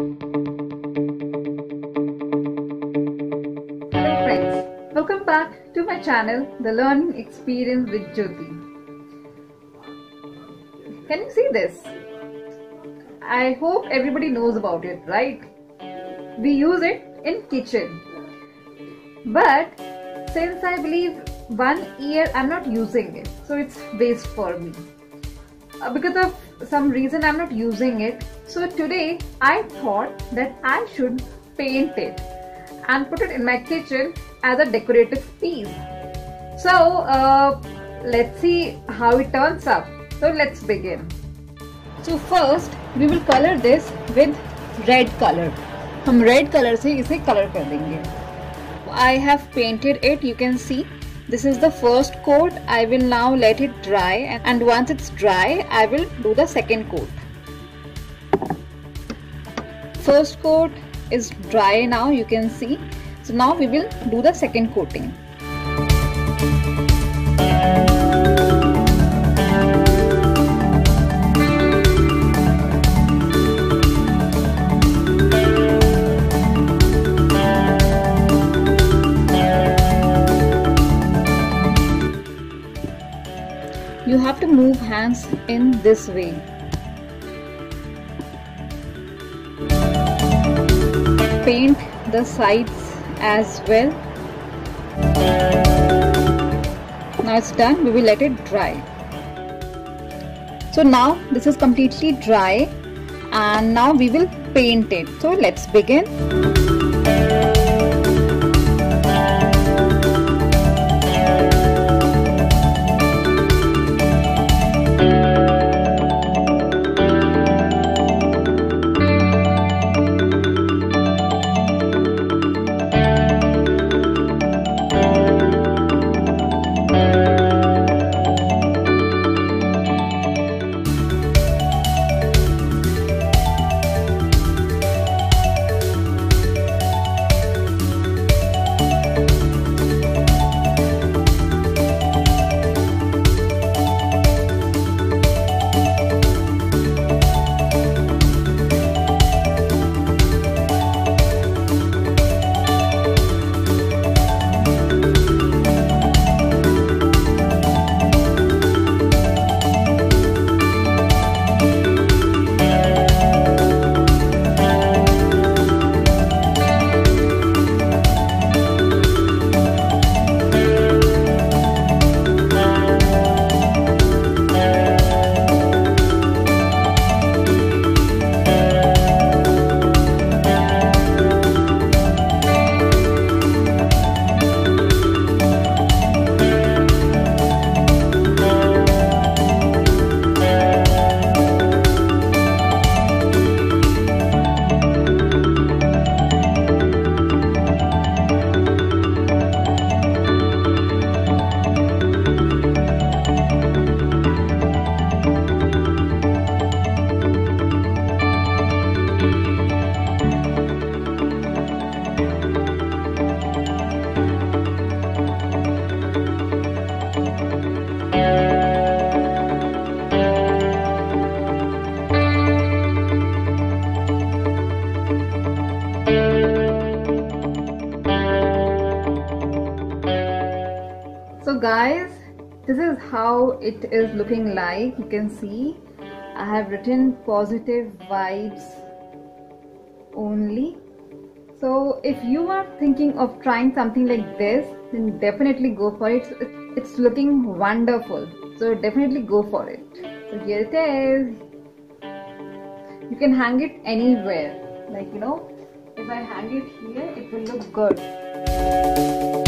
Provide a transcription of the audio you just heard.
Hello friends, welcome back to my channel The Learning Experience with Jyoti. Can you see this? I hope everybody knows about it, right? We use it in kitchen. But since I believe one year I'm not using it, so it's waste for me. Uh, because of some reason I'm not using it. So today I thought that I should paint it and put it in my kitchen as a decorative piece. So uh, let's see how it turns up. So let's begin. So first we will color this with red color. हम red color से इसे color कर देंगे. I have painted it. You can see this is the first coat. I will now let it dry and once it's dry, I will do the second coat. First coat is dry now you can see. So now we will do the second coating. You have to move hands in this way. Paint the sides as well. Now it's done. We will let it dry. So now this is completely dry and now we will paint it. So let's begin guys this is how it is looking like. You can see I have written positive vibes only. So if you are thinking of trying something like this then definitely go for it. It's looking wonderful. So definitely go for it. So here it is. You can hang it anywhere. Like you know if I hang it here it will look good